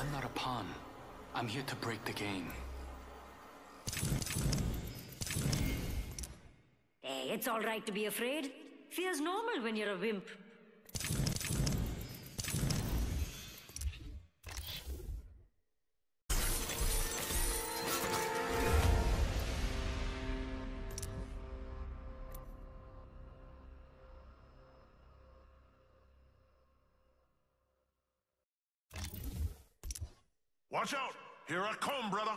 I'm not a pawn. I'm here to break the game. Hey, it's all right to be afraid. Fear's normal when you're a wimp. Watch out! Here I come, brother!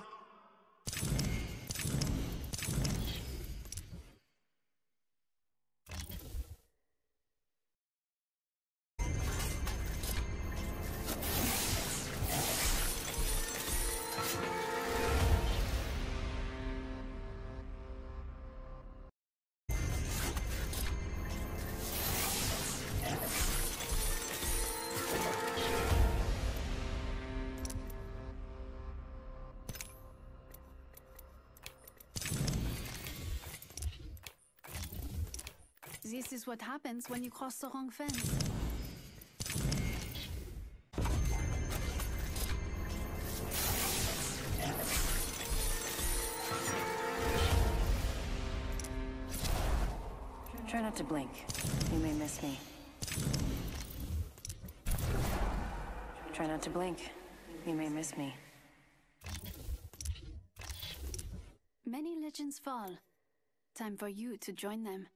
This is what happens when you cross the wrong fence. Try not to blink. You may miss me. Try not to blink. You may miss me. Many legends fall. Time for you to join them.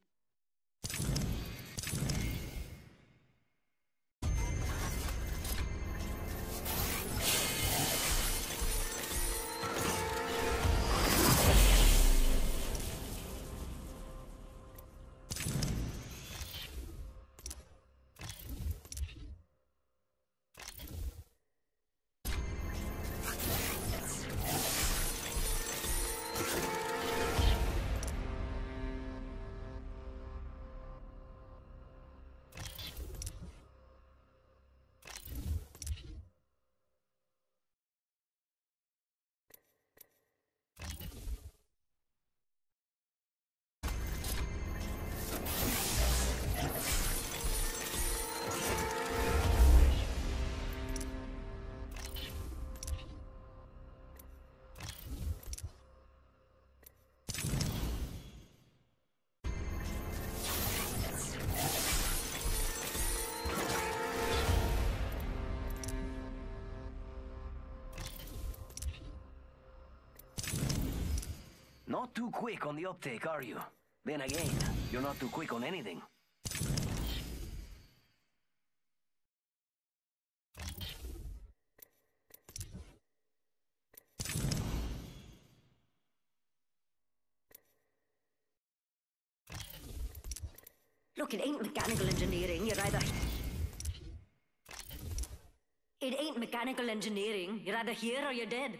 Not too quick on the uptake, are you? Then again, you're not too quick on anything. Look, it ain't mechanical engineering. You're either. It ain't mechanical engineering. You're either here or you're dead.